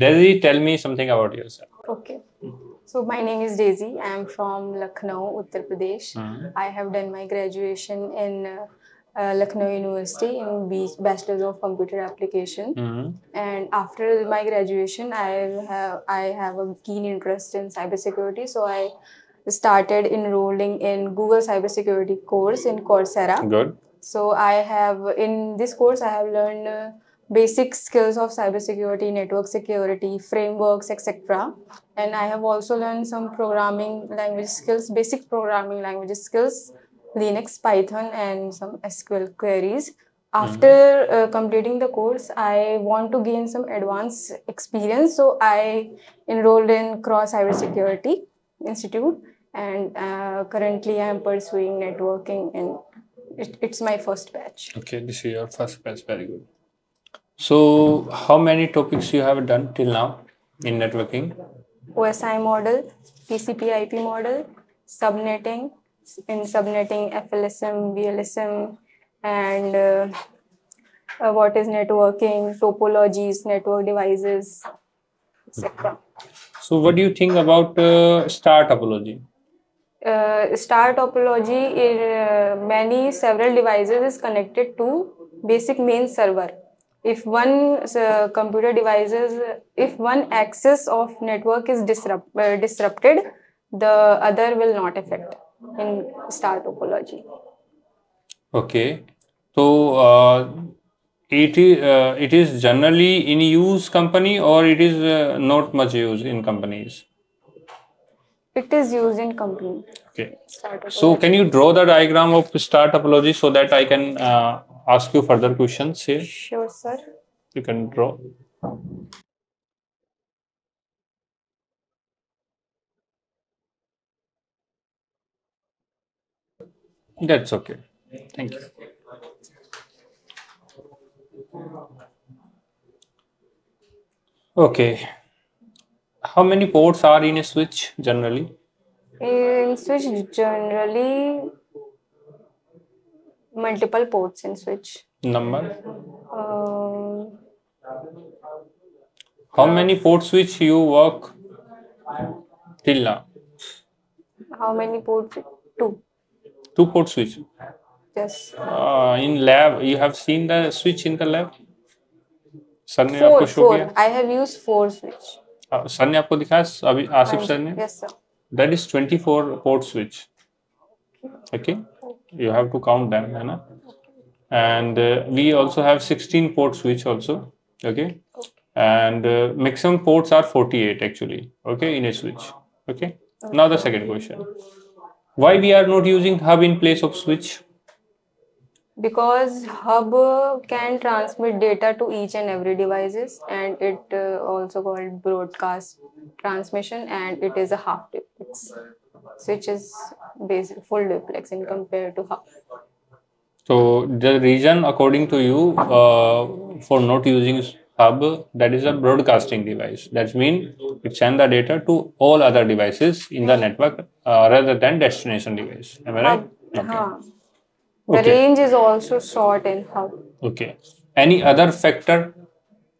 Daisy, tell me something about yourself. Okay. So my name is Daisy. I am from Lucknow, Uttar Pradesh. Mhm. I have done my graduation in uh, uh, Lucknow University in B- Bachelor's of Computer Application. Mhm. And after my graduation, I have I have a keen interest in cybersecurity. So I started enrolling in Google cybersecurity course in Coursera. Good. So I have in this course I have learned uh, basic skills of cybersecurity, network security, frameworks, etc. And I have also learned some programming language skills, basic programming language skills, Linux, Python, and some SQL queries. After uh, completing the course, I want to gain some advanced experience. So I enrolled in Craw Cybersecurity Institute, and uh, currently I am pursuing networking and it, it's my first batch. Okay, this is your first batch. Very good. So, how many topics you have done till now in networking? OSI model, TCP IP model, subnetting, in subnetting FLSM, VLSM, and uh, uh, what is networking, topologies, network devices, etc. So, what do you think about uh, star topology? Uh, star topology, uh, many several devices is connected to basic main server. If one uh, computer devices, if one axis of network is disrupt, uh, disrupted, the other will not affect in star topology. Okay. So, uh, it is uh, it is generally in use company or it is uh, not much used in companies. It is used in company. Okay. So, can you draw the diagram of star topology so that I can uh, ask you further questions here? Sure, sir. You can draw. That's okay. Thank you. Okay. How many ports are in a switch generally? In switch, generally multiple ports in switch. Number? Um, How many port switch you work till now? how many ports? Two. Two port switch. Yes. Uh, in lab, you have seen the switch in the lab? Sir ने आपको Four. Show किया I have used four switch. Uh, sir ने आपको दिखाया अभी Asif sir ने Yes, sir. That is 24 port switch. Okay. You have to count them and uh, we also have 16 port switch also okay? And uh, maximum ports are 48 actually okay in a switch okay? Now the second question. Why we are not using hub in place of switch Because hub can transmit data to each and every devices, and it uh, also called broadcast transmission, and it is a half duplex. Switch is basic full duplex in compared to hub. So the reason, according to you, uh, for not using hub, that is a broadcasting device. That means it send the data to all other devices in the network uh, rather than destination device. Am I right? Hub, huh. The Okay. range is also short in hub. Okay. Any other factor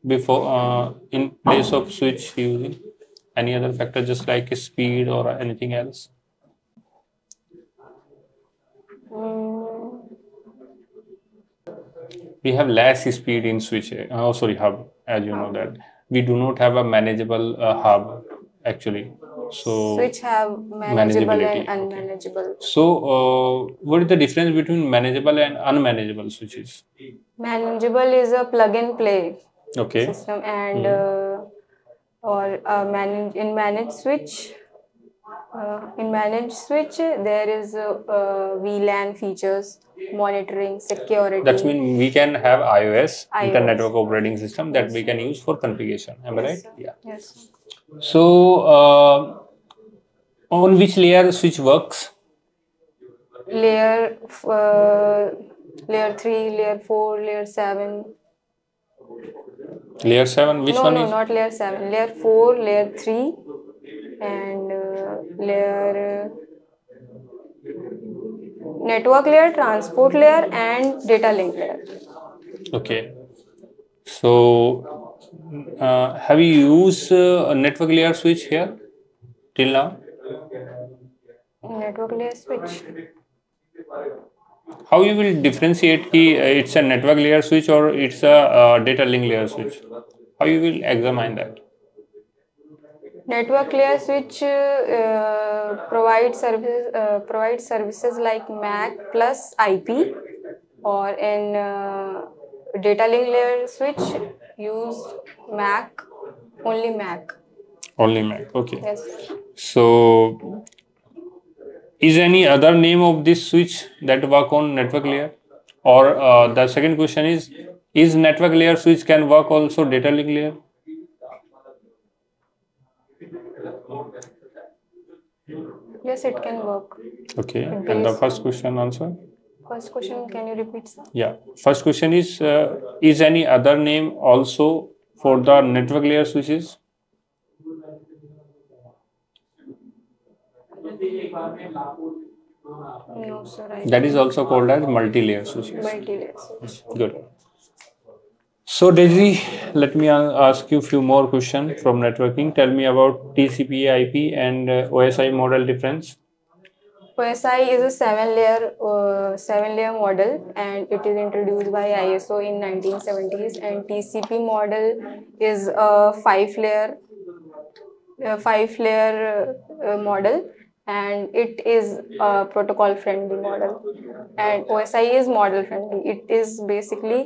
before uh, in place of switch using? Any other factor just like speed or anything else? Mm, we have less speed in switch uh, oh sorry hub as you know that we do not have a manageable uh, hub actually so switch have manageable and okay. unmanageable. so uh, what is the difference between manageable and unmanageable switches Manageable is a plug and play okay system, and uh, or uh, manage in managed switch. Uh, in managed switch, there is uh, VLAN features, monitoring, security. that means we can have ios, iOS. internet network operating system that we can use for configuration am i right yeah Yes. so uh, on which layer switch works Layer uh, layer three, layer four, layer seven. layer 7 which no, one no, is not layer seven. Layer four, layer three, and uh, layer. Uh, network layer, transport layer, and data link layer. Okay. So uh, have you used uh, a network layer switch here till now? Network layer switch. How you will differentiate ki uh, it's a network layer switch or it's a uh, data link layer switch? How you will examine that? Network layer switch uh, provides services uh, provides services like MAC plus IP, or in uh, data link layer switch use MAC only MAC. Only MAC. Okay. Yes. So, is any other name of this switch that work on network layer? Or uh, the second question is, is network layer switch can work also data link layer? Yes, it can work. Okay. And the first question answer? First question, can you repeat, sir? Yeah. First question is, uh, is any other name also for the network layer switches? No, sir. I That is also called as multi-layer switches. multi-layer. Good. So Daisy, let me ask you a few more questions from networking. Tell me about TCP/IP and uh, OSI model difference. OSI is a seven-layer uh, seven-layer model, and it is introduced by ISO in 1970s. And TCP model is a five-layer uh, five-layer uh, model, and it is a protocol-friendly model. And OSI is model-friendly. It is basically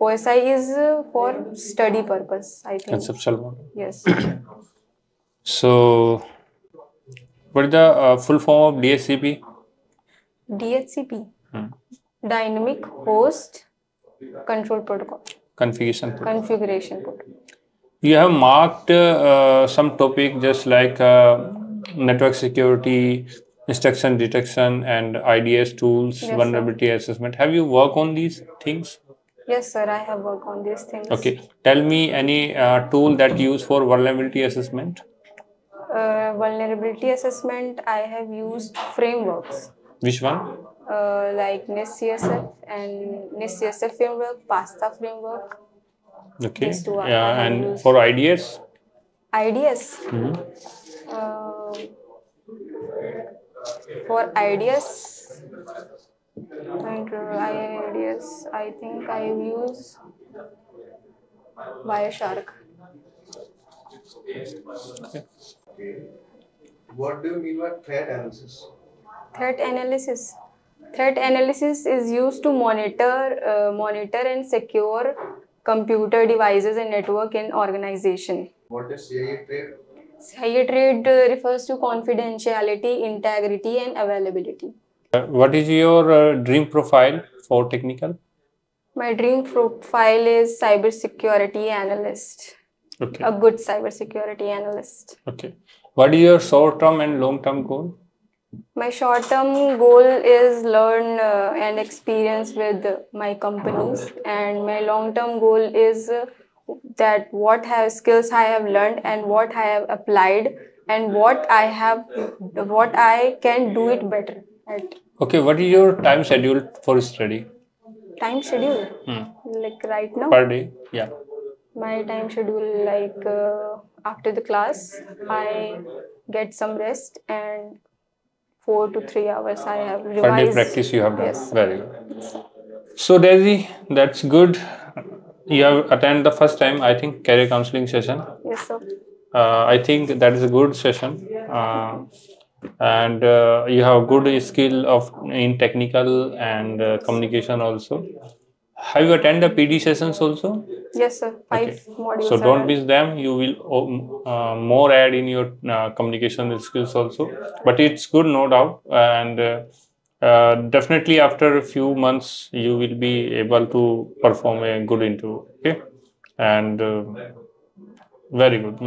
OSI is uh, for study purpose. I think Conceptual model. yes. So, what is the uh, full form of DHCP? DHCP, Hmm. Dynamic Host Control Protocol, Configuration. protocol. Configuration Protocol. You have marked uh, some topic just like uh, network security, intrusion detection, and IDS tools, Yes, sir. vulnerability assessment. Have you worked on these things? Yes, sir, I have worked on these things. Okay. Tell me any uh, tool that you use for vulnerability assessment. Uh, vulnerability assessment, I have used frameworks Which one? uh, like NIST CSF and NIST CSF framework, PASTA framework, Okay. These two I- I Yeah, and used. for IDS. IDS. Mhm. Uh, for IDS uh, I think I use Wireshark. What do you mean by threat analysis? Threat analysis. Threat analysis is used to monitor, uh, monitor and secure computer devices and network in organization. What is CIA triad? CIA triad uh, refers to confidentiality, integrity, and availability. Uh, what is your uh, dream profile for technical? My dream profile is cybersecurity analyst, Okay. a good cybersecurity analyst. Okay. What is your short-term and long-term goal? My short term goal is learn uh, and experience with my companies, and my long term goal is uh, that what have skills I have learned and what I have applied and what I have what I can do it better at Okay. What is your time schedule for study? time schedule Hmm. like right now Per day? Yeah. my time schedule like uh, after the class i get some rest and four to three hours i have Per day revised practice you have done. Yes. Very good. So Daisy, that's good. You have attended the first time, I think, career counseling session. yes sir Uh, I think that is a good session. Uh, and uh, you have good skill of in technical and uh, communication also. Have you attended the PD sessions also? yes sir five modules So don't miss them. You will um, uh, more add in your uh, communication skills also. But it's good, no doubt. And uh, definitely after a few months, you will be able to perform a good interview. Okay, and uh, very good.